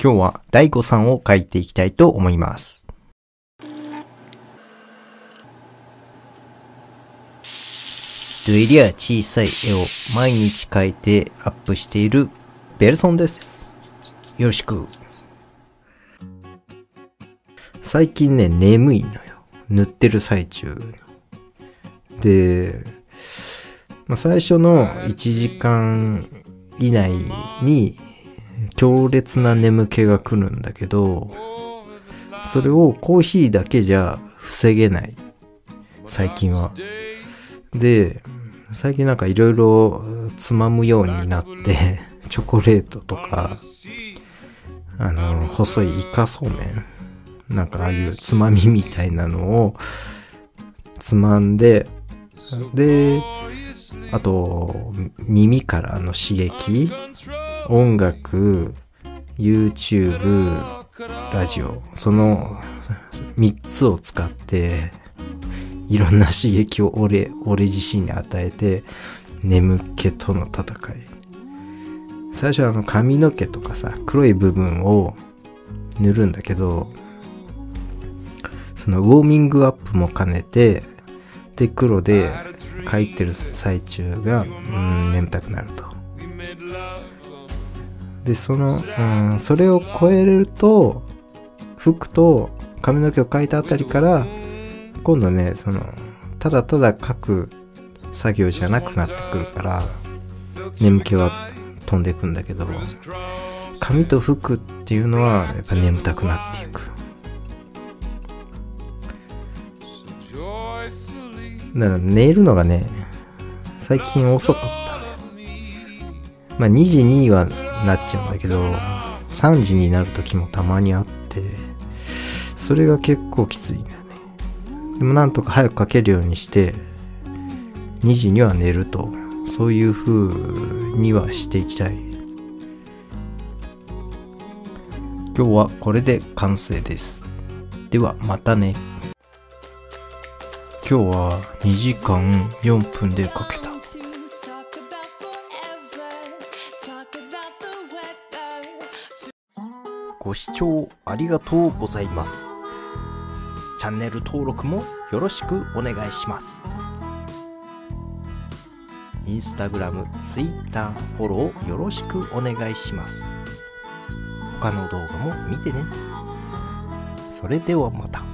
今日は大悟さんを描いていきたいと思います。ルエリア小さい絵を毎日描いてアップしているベルソンです。よろしく。最近ね、眠いのよ。塗ってる最中。で、まあ、最初の1時間以内に強烈な眠気が来るんだけど、それをコーヒーだけじゃ防げない。最近は。で、最近なんかいろいろつまむようになって、チョコレートとか、あの、細いイカそうめん。なんかああいうつまみみたいなのをつまんで、で、あと、耳からの刺激、音楽、YouTube、ラジオ、その3つを使って、いろんな刺激を俺、俺自身に与えて、眠気との戦い。最初はあの髪の毛とかさ、黒い部分を塗るんだけど、そのウォーミングアップも兼ねて、で、黒で描いてる最中が、うん、眠たくなると。で、その、うん、それを超えると、服と髪の毛を描いたあたりから、今度ね、その、ただただ描く作業じゃなくなってくるから、眠気は飛んでいくんだけど、髪と服っていうのはやっぱ眠たくなっていく。だから寝るのがね、最近遅かったね。まあ2時にはなっちゃうんだけど、3時になる時もたまにあって、それが結構きついんだよね。でもなんとか早く書けるようにして、2時には寝ると、そういう風にはしていきたい。今日はこれで完成です。ではまたね。今日は2時間4分でかけた。ご視聴ありがとうございます。チャンネル登録もよろしくお願いします。インスタグラム、ツイッター、フォローよろしくお願いします。他の動画も見てね。それではまた。